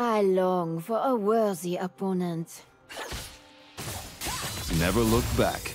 I long for a worthy opponent. Never look back.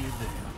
you there.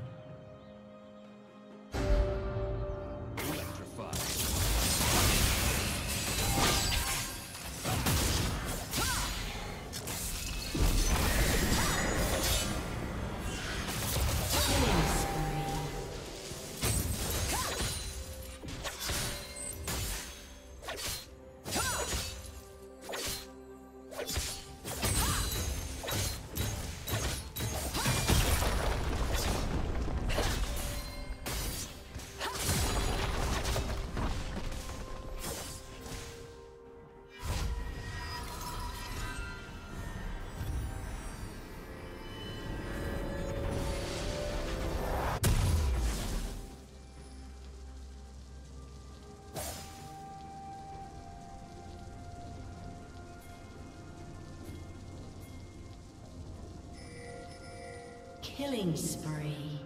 Killing spree.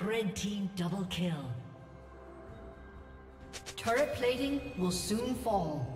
Red team double kill. Turret plating will soon fall.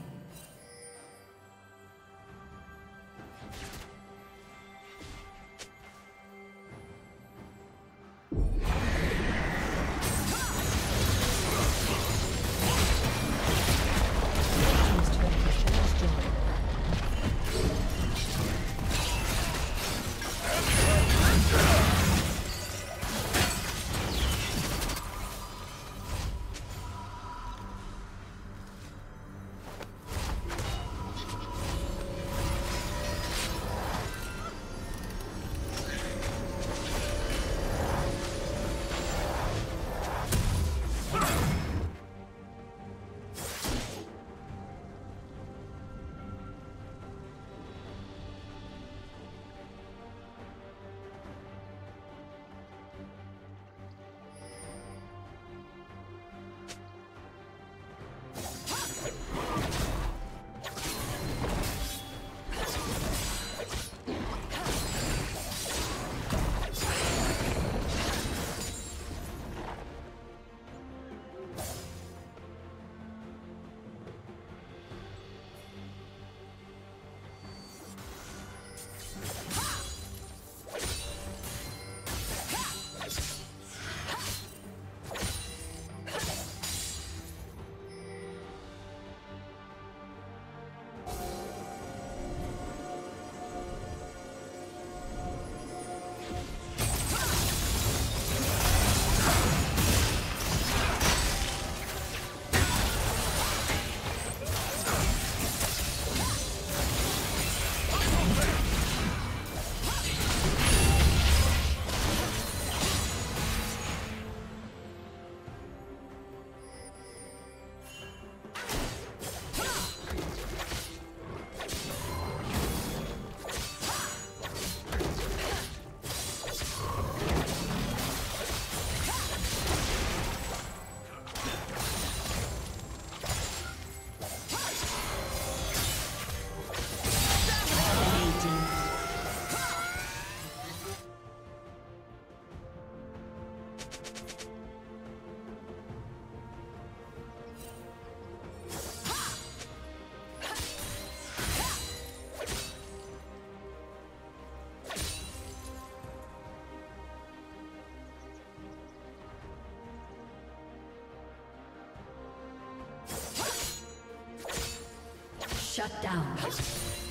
Shut down.